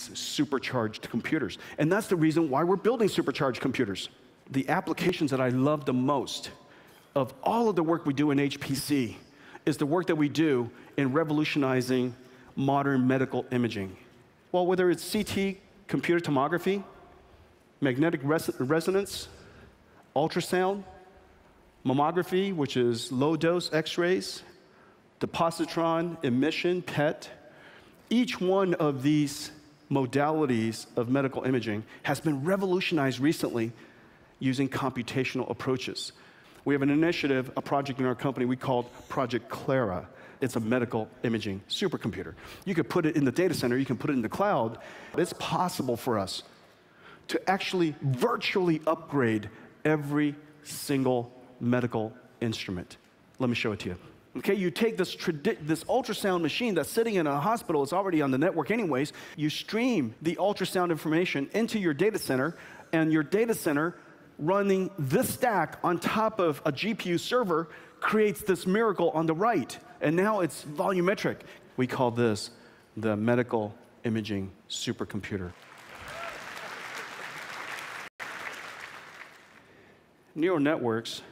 supercharged computers. And that's the reason why we're building supercharged computers. The applications that I love the most of all of the work we do in HPC is the work that we do in revolutionizing modern medical imaging. Well, whether it's CT, computer tomography, magnetic res resonance, ultrasound, mammography, which is low dose x rays, the positron emission, PET, each one of these modalities of medical imaging has been revolutionized recently using computational approaches. We have an initiative, a project in our company we called Project Clara. It's a medical imaging supercomputer. You could put it in the data center, you can put it in the cloud. But it's possible for us to actually virtually upgrade every single medical instrument. Let me show it to you. Okay, you take this, this ultrasound machine that's sitting in a hospital, it's already on the network anyways, you stream the ultrasound information into your data center, and your data center running this stack on top of a GPU server creates this miracle on the right. And now it's volumetric. We call this the medical imaging supercomputer. Neural networks